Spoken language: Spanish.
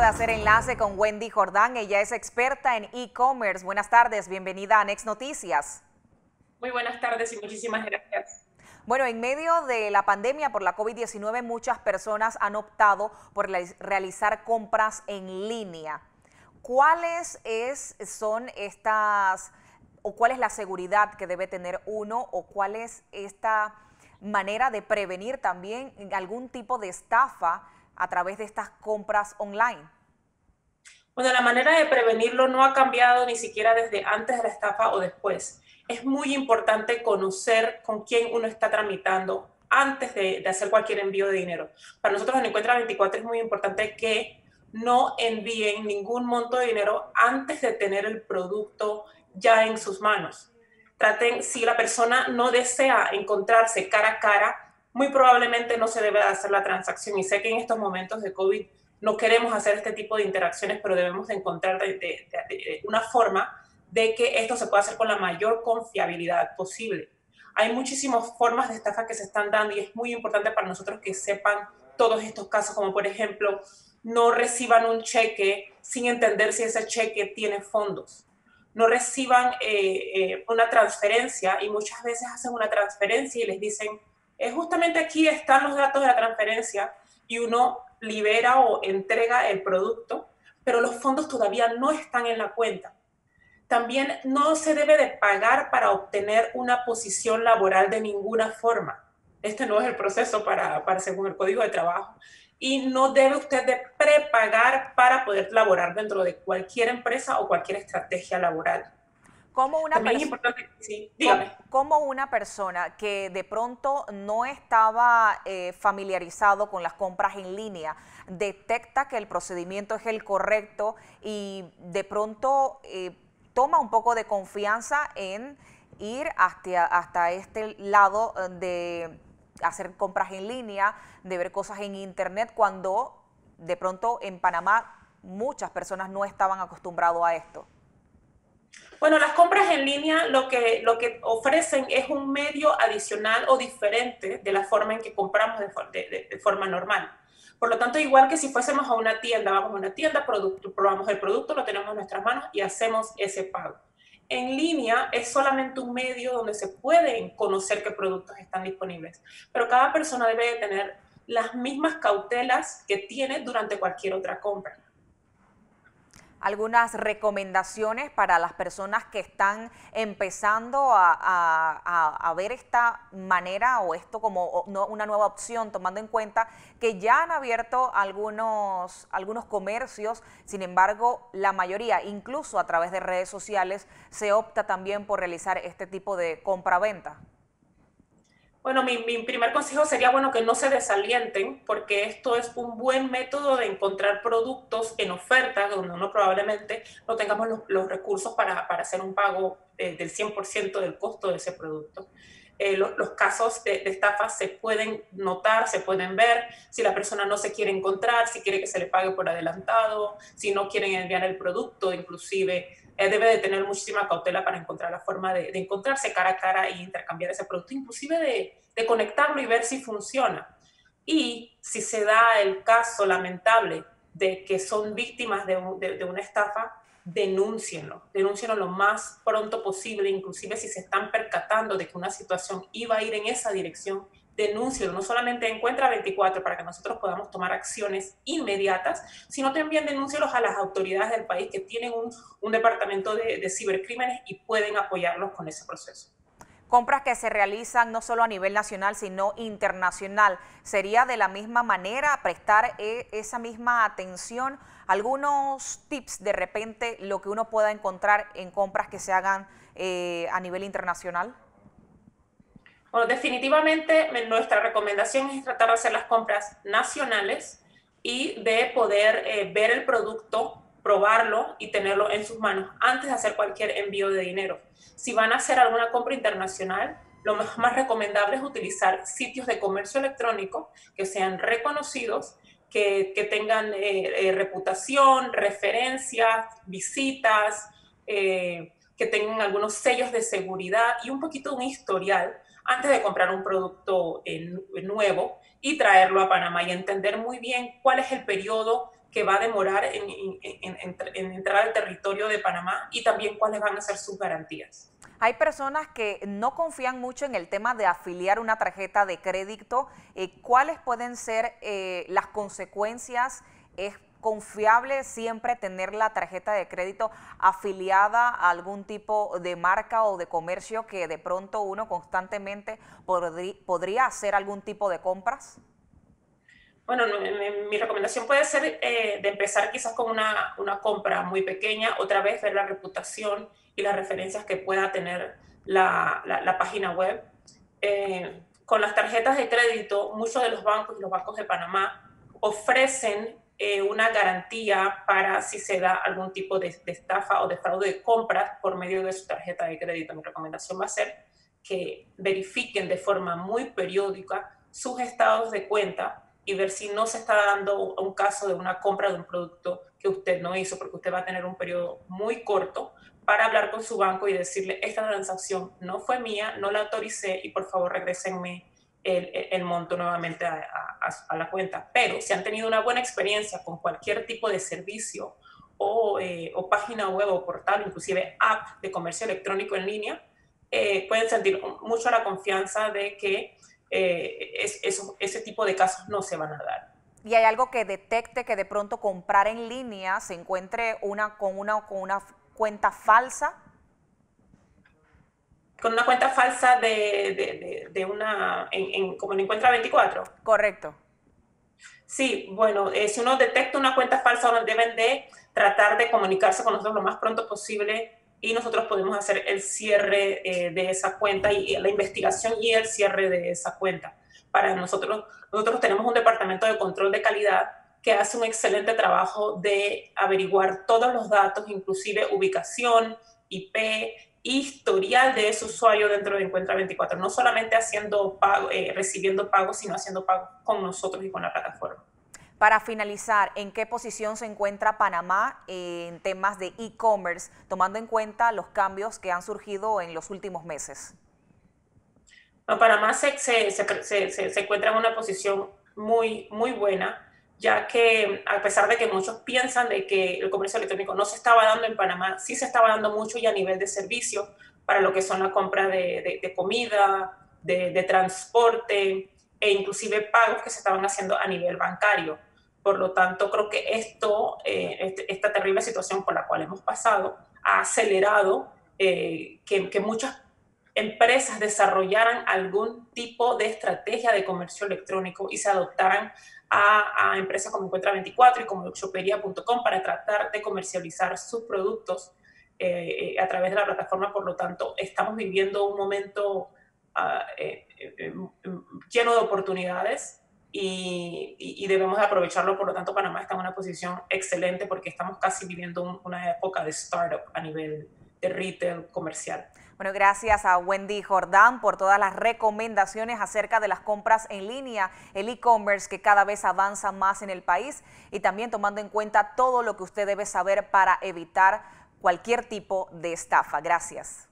de hacer enlace con Wendy Jordán. Ella es experta en e-commerce. Buenas tardes, bienvenida a Next Noticias. Muy buenas tardes y muchísimas gracias. Bueno, en medio de la pandemia por la COVID-19, muchas personas han optado por realizar compras en línea. ¿Cuáles es, son estas, o cuál es la seguridad que debe tener uno, o cuál es esta manera de prevenir también algún tipo de estafa a través de estas compras online? Bueno, la manera de prevenirlo no ha cambiado ni siquiera desde antes de la estafa o después es muy importante conocer con quién uno está tramitando antes de, hacer cualquier envío de dinero. Para nosotros en Encuentra 24 es muy importante que no envíen ningún monto de dinero antes de tener el producto ya en sus manos. Traten, si la persona no desea encontrarse cara a cara, muy probablemente no se debe hacer la transacción. Y sé que en estos momentos de COVID no queremos hacer este tipo de interacciones, pero debemos de encontrar una forma de que esto se pueda hacer con la mayor confiabilidad posible. Hay muchísimas formas de estafa que se están dando y es muy importante para nosotros que sepan todos estos casos, como por ejemplo, no reciban un cheque sin entender si ese cheque tiene fondos. No reciban eh, eh, una transferencia y muchas veces hacen una transferencia y les dicen, es justamente aquí están los datos de la transferencia y uno libera o entrega el producto, pero los fondos todavía no están en la cuenta. También no se debe de pagar para obtener una posición laboral de ninguna forma. Este no es el proceso para, para según el Código de Trabajo. Y no debe usted de prepagar para poder laborar dentro de cualquier empresa o cualquier estrategia laboral. Como una, sí, como una persona que de pronto no estaba eh, familiarizado con las compras en línea detecta que el procedimiento es el correcto y de pronto eh, toma un poco de confianza en ir hasta, hasta este lado eh, de hacer compras en línea, de ver cosas en internet, cuando de pronto en Panamá muchas personas no estaban acostumbrados a esto. Bueno, las compras en línea lo que, lo que ofrecen es un medio adicional o diferente de la forma en que compramos de forma normal. Por lo tanto, igual que si fuésemos a una tienda, vamos a una tienda, producto, probamos el producto, lo tenemos en nuestras manos y hacemos ese pago. En línea es solamente un medio donde se pueden conocer qué productos están disponibles, pero cada persona debe tener las mismas cautelas que tiene durante cualquier otra compra algunas recomendaciones para las personas que están empezando a, ver esta manera o esto como una nueva opción, tomando en cuenta que ya han abierto algunos, algunos comercios, sin embargo, la mayoría, incluso a través de redes sociales, se opta también por realizar este tipo de compra-venta. Bueno, mi, primer consejo sería, bueno, que no se desalienten, porque esto es un buen método de encontrar productos en oferta, donde uno probablemente no tengamos los, recursos para, hacer un pago del 100% del costo de ese producto. Eh, los casos de, de estafa se pueden notar, se pueden ver, si la persona no se quiere encontrar, si quiere que se le pague por adelantado, si no quieren enviar el producto, inclusive eh, debe de tener muchísima cautela para encontrar la forma de, encontrarse cara a cara e intercambiar ese producto, inclusive de, conectarlo y ver si funciona. Y si se da el caso lamentable de que son víctimas de una estafa, denúncienlo, denúncienlo lo más pronto posible, inclusive si se están percatando de que una situación iba a ir en esa dirección, denúncialo, no solamente encuentra 24 para que nosotros podamos tomar acciones inmediatas, sino también denúncielos a las autoridades del país que tienen un, un departamento de, de cibercrímenes y pueden apoyarlos con ese proceso compras que se realizan no solo a nivel nacional, sino internacional. ¿Sería de la misma manera prestar e, esa misma atención? Algunos tips de repente, lo que uno pueda encontrar en compras que se hagan eh, a nivel internacional. Bueno, definitivamente nuestra recomendación es tratar de hacer las compras nacionales y de poder eh, ver el producto, probarlo y tenerlo en sus manos antes de hacer cualquier envío de dinero. Si van a hacer alguna compra internacional, lo más, recomendable es utilizar sitios de comercio electrónico que sean reconocidos, que, tengan eh, eh, reputación, referencias, visitas, que tengan algunos sellos de seguridad y un poquito un historial antes de comprar un producto nuevo y traerlo a Panamá y entender muy bien cuál es el periodo que va a demorar en, entrar al territorio de Panamá y también cuáles van a ser sus garantías. Hay personas que no confían mucho en el tema de afiliar una tarjeta de crédito. Eh, ¿Cuáles pueden ser eh, las consecuencias? ¿Es confiable siempre tener la tarjeta de crédito afiliada a algún tipo de marca o de comercio que de pronto uno constantemente podría hacer algún tipo de compras? Bueno, mi, recomendación puede ser eh, de empezar quizás con una, una, compra muy pequeña, otra vez ver la reputación y las referencias que pueda tener la, la, página web. Eh, con las tarjetas de crédito, muchos de los bancos y los bancos de Panamá ofrecen eh, una garantía para si se da algún tipo de, de, estafa o de fraude de compras por medio de su tarjeta de crédito. Mi recomendación va a ser que verifiquen de forma muy periódica sus estados de cuenta y ver si no se está dando un caso de una compra de un producto que usted no hizo, porque usted va a tener un periodo muy corto para hablar con su banco y decirle, esta transacción no fue mía, no la autoricé y por favor regresenme el, el monto nuevamente a, a, la cuenta. Pero si han tenido una buena experiencia con cualquier tipo de servicio o, eh, o página web o portal, inclusive app de comercio electrónico en línea, eh, pueden sentir mucho la confianza de que eh, es, ese tipo de casos no se van a dar. ¿Y hay algo que detecte que de pronto comprar en línea se encuentre una, con, una, con una cuenta falsa? Con una cuenta falsa de, de, una, en, como en Encuentra 24. Correcto. Sí, bueno, eh, si uno detecta una cuenta falsa, deben de tratar de comunicarse con nosotros lo más pronto posible y nosotros podemos hacer el cierre eh, de esa cuenta y, la investigación y el cierre de esa cuenta. Para nosotros, nosotros tenemos un departamento de control de calidad que hace un excelente trabajo de averiguar todos los datos, inclusive ubicación, IP, historial de ese usuario dentro de Encuentra 24, no solamente haciendo pago, eh, recibiendo pagos, sino haciendo pagos con nosotros y con la plataforma. Para finalizar, ¿en qué posición se encuentra Panamá en temas de e-commerce, tomando en cuenta los cambios que han surgido en los últimos meses? Panamá se, encuentra en una posición muy, muy buena, ya que a pesar de que muchos piensan de que el comercio electrónico no se estaba dando en Panamá, sí se estaba dando mucho y a nivel de servicio para lo que son la compra de, de comida, de, de transporte e inclusive pagos que se estaban haciendo a nivel bancario. Por lo tanto, creo que esto, eh, este, esta terrible situación por la cual hemos pasado, ha acelerado eh, que, muchas empresas desarrollaran algún tipo de estrategia de comercio electrónico y se adoptaran a, empresas como Encuentra 24 y como Shopperia.com para tratar de comercializar sus productos eh, a través de la plataforma. Por lo tanto, estamos viviendo un momento ah, lleno de oportunidades y, debemos aprovecharlo. Por lo tanto, Panamá está en una posición excelente porque estamos casi viviendo una época de startup a nivel de retail comercial. Bueno, gracias a Wendy Jordán por todas las recomendaciones acerca de las compras en línea, el e-commerce que cada vez avanza más en el país y también tomando en cuenta todo lo que usted debe saber para evitar cualquier tipo de estafa. Gracias.